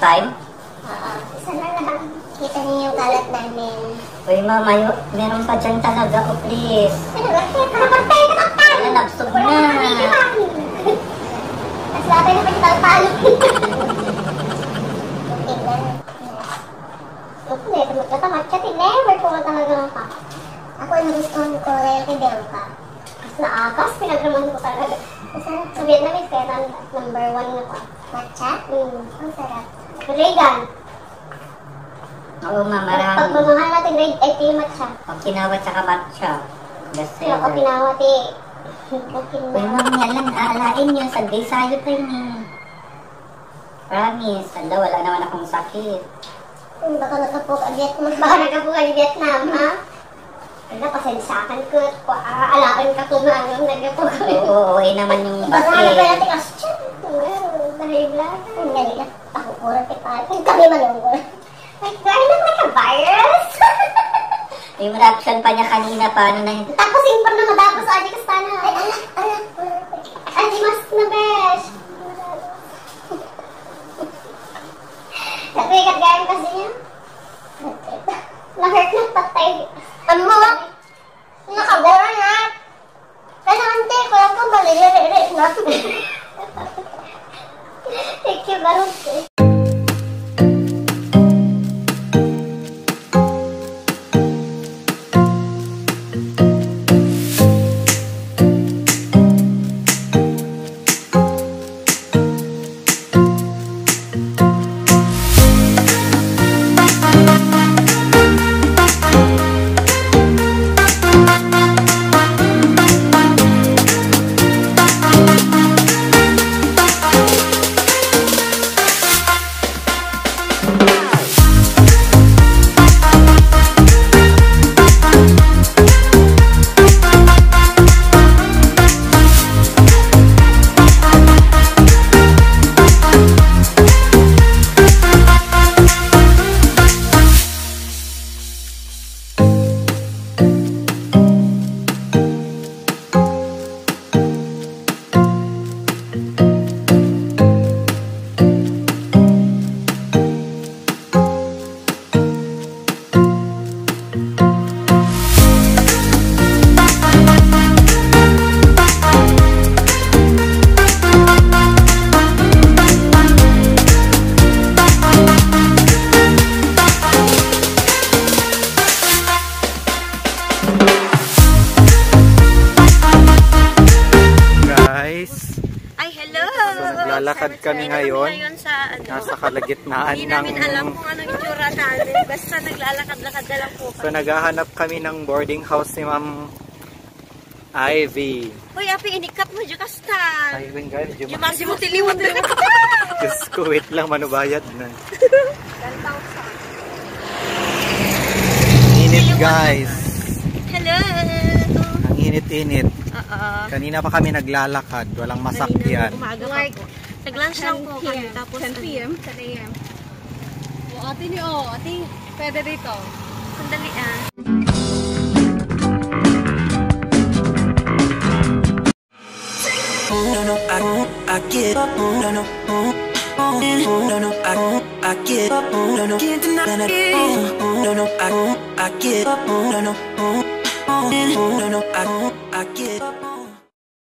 time? Oo, isa na lang. Kita niyo yung kalat namin. Uy, mama, yo, meron pa dyan talaga. Oh, please. Ano ba? Kapagtay ka kapag Wala, nabsog Wala na. Mas labay na pagtalpalo. Tingnan. Ito magkatamat ka. Never ko talaga ka. Ako yung gusto ko rin kay Delta. Mas naakas, pinagraman ko talaga. Sa Vietnamese, kaya number one na pa. Matcha? Mm, ang sarap. Regan. Oo, ma, marami. Pagmamahal natin, grade 8 yung matcha. Okinawa tsaka matcha. Best Kaya seller. Okinawa, ti. Uy, Okinawa. ma'am, yan lang. Aalain nyo. Sagday sayo pa yun eh. Promise. Ala, wala naman akong sakit. Hmm, baka nagkapuk ang Vietnam. Baka nagkapuk ang Vietnam, ha? Wala, pasensyakan ko. Kung aalaan ka kung ano, nagkapuk. Oo, okay naman yung Baka na pala bakit. natin question. Dahil lang. Ang galing na. Ako puro tipal. Kung kami malungkol. Like, do I look like a virus? Yung reaction pa niya kanina, paano na yun? Tapos yung pa na madapos sa adik sana. Ay, ala, ala. Adi mas na besh. Tapi ikat gayam kasi niya. Na-hurt na patay. Amo! Nakagora na. Kaya ante, ko lang ko maliliri na. Thank you, Barut. Naglalakad kami ngayon. ngayon sa, ano, nasa kalagitnaan hindi ng... namin alam kung anong itsura namin. Basta naglalakad-lakad na lang po So kami. naghahanap kami ng boarding house ni Ma'am Ivy. Uy, api, inikap mo, Jukastan! Ivy guys, Yung masi mo tiliwan na Diyos ko, wait lang, manubayad na. Init guys. Hello! Init-init. Oo. Kanina pa kami naglalakad, walang masakyan. Nag-lunch lang po kami. Tapos, 10 p.m. 10 a.m. O, ate niyo, oh, ate, pwede dito. Sandali ah. No, no, I won't, I get up, no, no, no, no, I won't, I get up, no, no, can't deny no, no, I won't, I get up, no, no, no, no, I won't, I get up.